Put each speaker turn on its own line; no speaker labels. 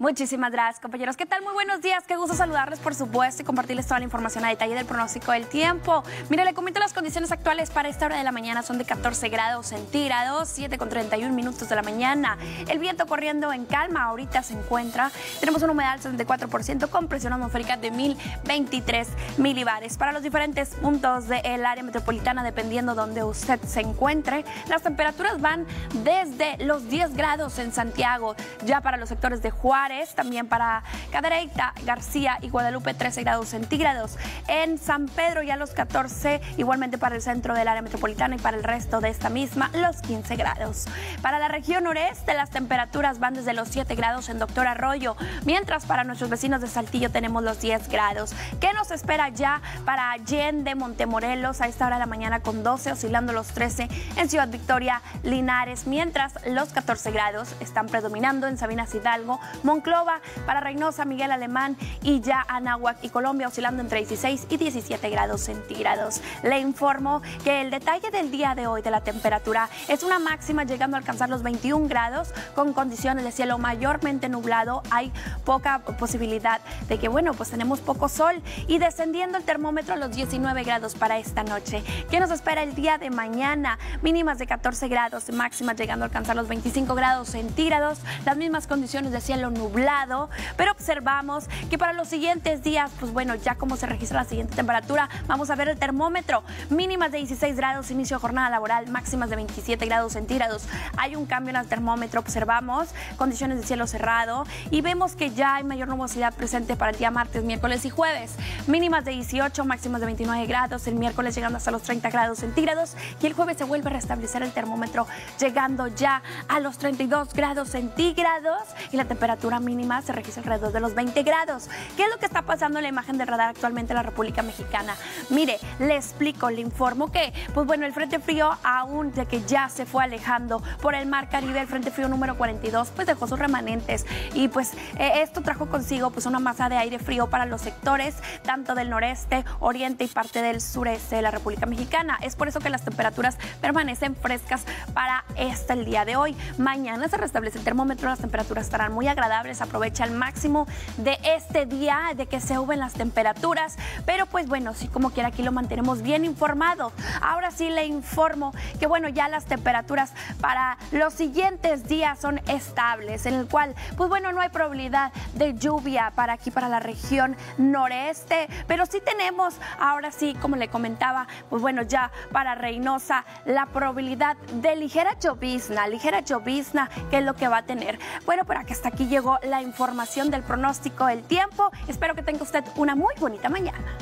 Muchísimas gracias, compañeros. ¿Qué tal? Muy buenos días. Qué gusto saludarles, por supuesto, y compartirles toda la información a detalle del pronóstico del tiempo. Mire, le comento las condiciones actuales para esta hora de la mañana. Son de 14 grados centígrados, 7 con 31 minutos de la mañana. El viento corriendo en calma ahorita se encuentra. Tenemos una humedad del 74% con presión atmosférica de 1023 milibares. Para los diferentes puntos del área metropolitana, dependiendo donde usted se encuentre, las temperaturas van desde los 10 grados en Santiago, ya para los sectores de Juárez también para Cadereyta, García y Guadalupe 13 grados centígrados. En San Pedro ya los 14, igualmente para el centro del área metropolitana y para el resto de esta misma los 15 grados. Para la región noreste las temperaturas van desde los 7 grados en Doctor Arroyo, mientras para nuestros vecinos de Saltillo tenemos los 10 grados. ¿Qué nos espera ya para Allende, Montemorelos a esta hora de la mañana con 12, oscilando los 13 en Ciudad Victoria, Linares, mientras los 14 grados están predominando en Sabinas Hidalgo, Monclova, para Reynosa, Miguel Alemán y ya Anáhuac y Colombia oscilando entre 16 y 17 grados centígrados. Le informo que el detalle del día de hoy de la temperatura es una máxima llegando a alcanzar los 21 grados con condiciones de cielo mayormente nublado. Hay poca posibilidad de que, bueno, pues tenemos poco sol y descendiendo el termómetro a los 19 grados para esta noche. ¿Qué nos espera el día de mañana? Mínimas de 14 grados, máximas llegando a alcanzar los 25 grados centígrados. Las mismas condiciones de cielo nublado pero observamos que para los siguientes días, pues bueno, ya como se registra la siguiente temperatura, vamos a ver el termómetro, mínimas de 16 grados, inicio de jornada laboral, máximas de 27 grados centígrados. Hay un cambio en el termómetro, observamos condiciones de cielo cerrado y vemos que ya hay mayor nubosidad presente para el día martes, miércoles y jueves. Mínimas de 18, máximas de 29 grados, el miércoles llegando hasta los 30 grados centígrados y el jueves se vuelve a restablecer el termómetro llegando ya a los 32 grados centígrados y la temperatura mínima se registra alrededor de los 20 grados. ¿Qué es lo que está pasando en la imagen de radar actualmente en la República Mexicana? Mire, le explico, le informo que, pues bueno, el Frente Frío, aún de que ya se fue alejando por el Mar Caribe, el Frente Frío número 42, pues dejó sus remanentes y pues eh, esto trajo consigo pues una masa de aire frío para los sectores tanto del noreste, oriente y parte del sureste de la República Mexicana. Es por eso que las temperaturas permanecen frescas para este el día de hoy. Mañana se restablece el termómetro, las temperaturas estarán muy agradables aprovecha al máximo de este día, de que se suben las temperaturas, pero pues bueno, sí como quiera aquí lo mantenemos bien informado. Ahora sí le informo que bueno, ya las temperaturas para los siguientes días son estables, en el cual pues bueno, no hay probabilidad de lluvia para aquí, para la región noreste, pero sí tenemos ahora sí, como le comentaba, pues bueno, ya para Reynosa la probabilidad de ligera llovizna, ligera llovizna, que es lo que va a tener. Bueno, para que hasta aquí la información del pronóstico del tiempo. Espero que tenga usted una muy bonita mañana.